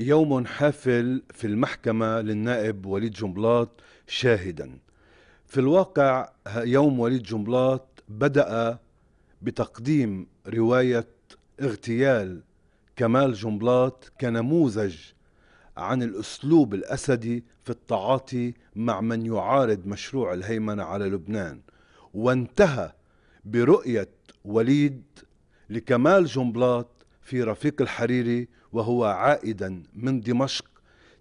يوم حافل في المحكمة للنائب وليد جنبلاط شاهدا. في الواقع يوم وليد جنبلاط بدأ بتقديم رواية اغتيال كمال جنبلاط كنموذج عن الأسلوب الأسدي في التعاطي مع من يعارض مشروع الهيمنة على لبنان. وانتهى برؤية وليد لكمال جنبلاط في رفيق الحريري وهو عائدا من دمشق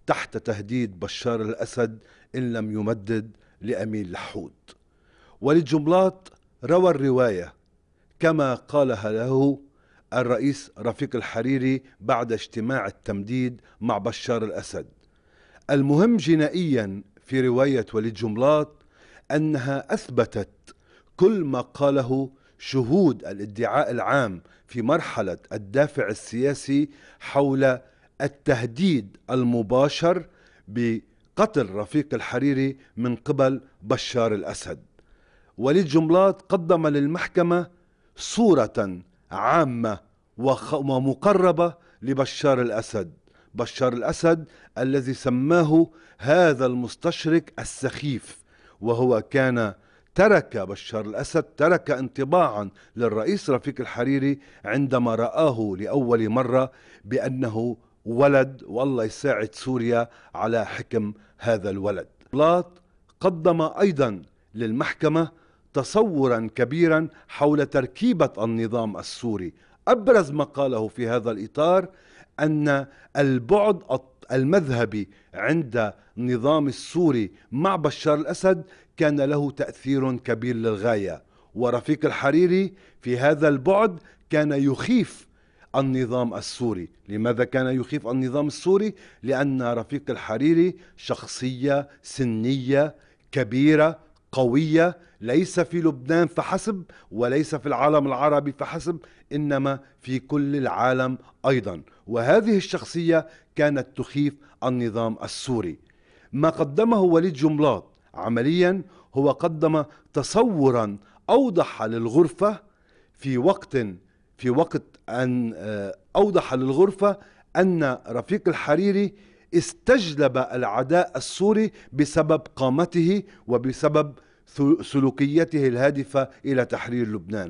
تحت تهديد بشار الأسد إن لم يمدد لأمين لحود وليد جنبلاط روى الرواية كما قالها له الرئيس رفيق الحريري بعد اجتماع التمديد مع بشار الأسد. المهم جنائيا في رواية وليد أنها أثبتت كل ما قاله شهود الادعاء العام في مرحلة الدافع السياسي حول التهديد المباشر بقتل رفيق الحريري من قبل بشار الأسد. وليد جملات قدم للمحكمة صورة عامة ومقربة لبشار الأسد. بشار الأسد الذي سماه هذا المستشرق السخيف وهو كان ترك بشار الأسد ترك انطباعا للرئيس رفيق الحريري عندما رآه لأول مرة بأنه ولد والله يساعد سوريا على حكم هذا الولد. بلاط قدم أيضا للمحكمة تصورا كبيرا حول تركيبة النظام السوري. أبرز ما قاله في هذا الإطار أن البعد المذهبي عند النظام السوري مع بشار الأسد كان له تأثير كبير للغاية. ورفيق الحريري في هذا البعد كان يخيف النظام السوري لماذا كان يخيف النظام السوري لأن رفيق الحريري شخصية سنية كبيرة قوية ليس في لبنان فحسب وليس في العالم العربي فحسب إنما في كل العالم أيضا. وهذه الشخصية كانت تخيف النظام السوري. ما قدمه وليد جملاط عمليا هو قدم تصورا أوضح للغرفة في وقت في وقت أن آه، أوضح للغرفة أن رفيق الحريري استجلب العداء السوري بسبب قامته وبسبب سلوكيته الهادفة إلى تحرير لبنان.